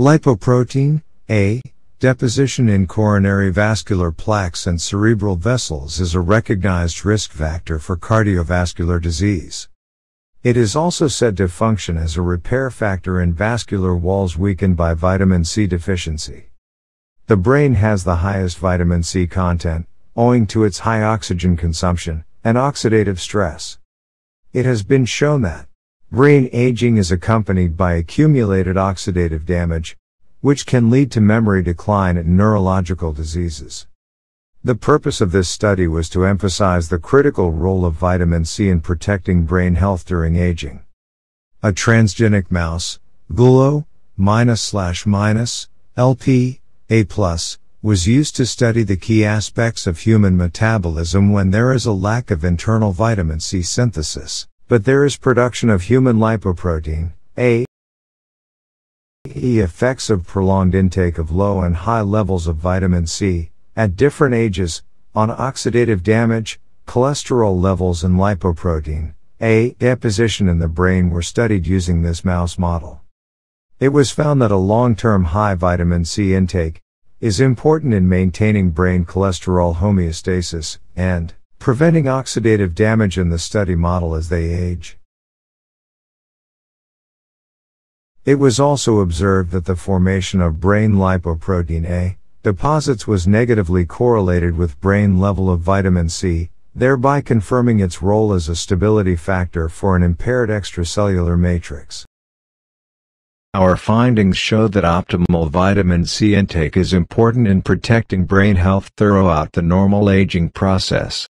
Lipoprotein, A, deposition in coronary vascular plaques and cerebral vessels is a recognized risk factor for cardiovascular disease. It is also said to function as a repair factor in vascular walls weakened by vitamin C deficiency. The brain has the highest vitamin C content, owing to its high oxygen consumption and oxidative stress. It has been shown that brain aging is accompanied by accumulated oxidative damage, which can lead to memory decline and neurological diseases. The purpose of this study was to emphasize the critical role of vitamin C in protecting brain health during aging. A transgenic mouse, Gulo, minus slash minus, LP, A plus, was used to study the key aspects of human metabolism when there is a lack of internal vitamin C synthesis, but there is production of human lipoprotein, A. The effects of prolonged intake of low and high levels of vitamin C, at different ages, on oxidative damage, cholesterol levels and lipoprotein, A deposition in the brain were studied using this mouse model. It was found that a long-term high vitamin C intake is important in maintaining brain cholesterol homeostasis and preventing oxidative damage in the study model as they age. It was also observed that the formation of brain lipoprotein A deposits was negatively correlated with brain level of vitamin C, thereby confirming its role as a stability factor for an impaired extracellular matrix. Our findings show that optimal vitamin C intake is important in protecting brain health throughout the normal aging process.